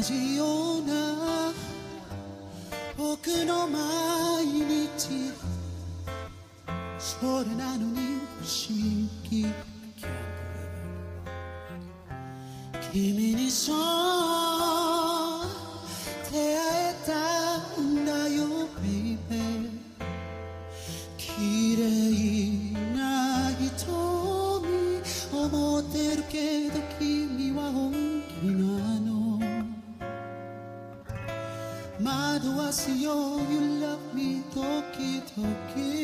じような僕の毎日。それなのに不思議。君にそう出会えたんだよ baby 綺麗な瞳思ってるけど君は do I see all you love me? Toki, toki.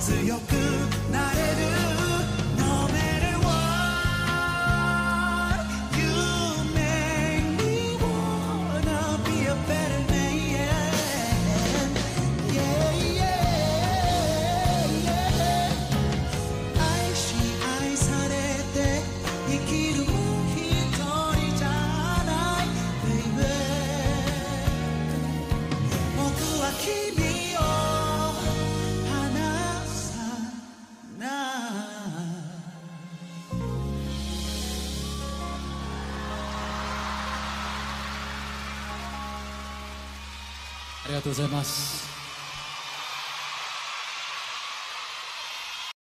強くなれるありがとうございます。